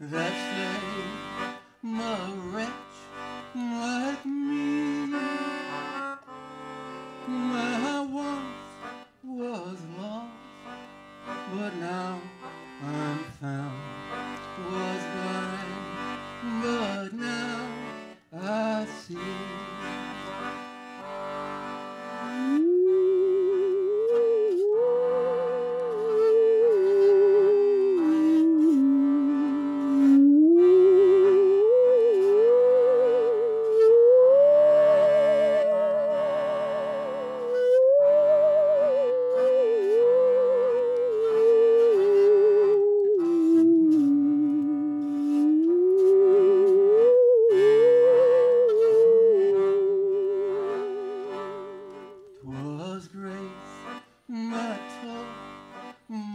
That name my wretch like me.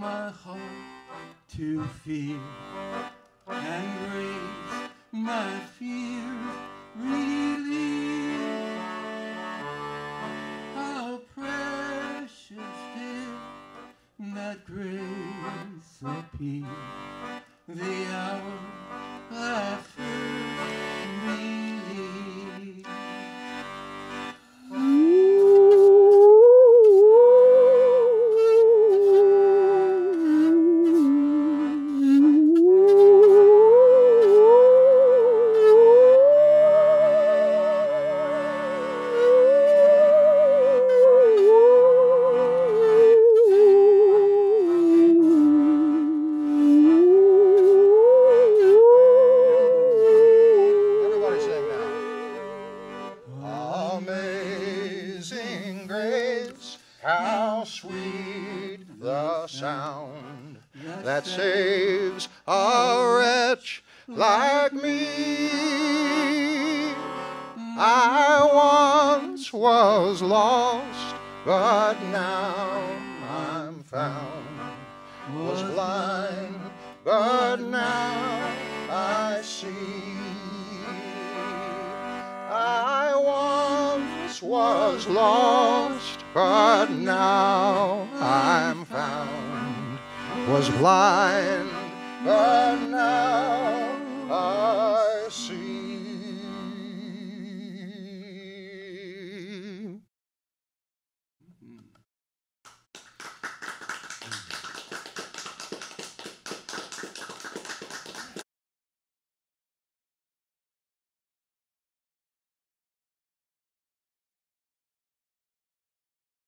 My heart to fear, and grace my fears relieved. How precious did that grace appear how sweet the sound that saves a wretch like me. I once was lost, but now I'm found. Was blind, but now was lost, but now I'm found. Was blind, but now I see.